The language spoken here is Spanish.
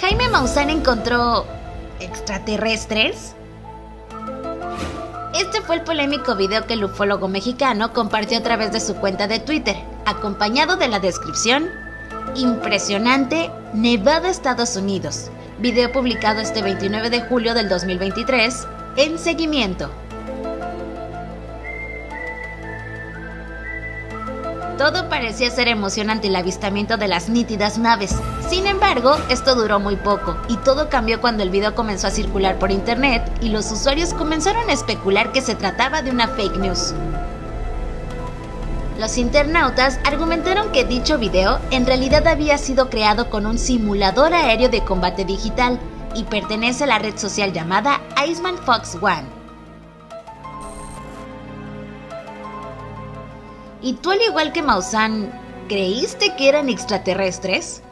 Jaime Maussan encontró extraterrestres. Este fue el polémico video que el ufólogo mexicano compartió a través de su cuenta de Twitter, acompañado de la descripción Impresionante, Nevada, Estados Unidos. Video publicado este 29 de julio del 2023 en seguimiento. Todo parecía ser emocionante el avistamiento de las nítidas naves. Sin embargo, esto duró muy poco y todo cambió cuando el video comenzó a circular por internet y los usuarios comenzaron a especular que se trataba de una fake news. Los internautas argumentaron que dicho video en realidad había sido creado con un simulador aéreo de combate digital y pertenece a la red social llamada Iceman Fox One. ¿Y tú al igual que Maussan, creíste que eran extraterrestres?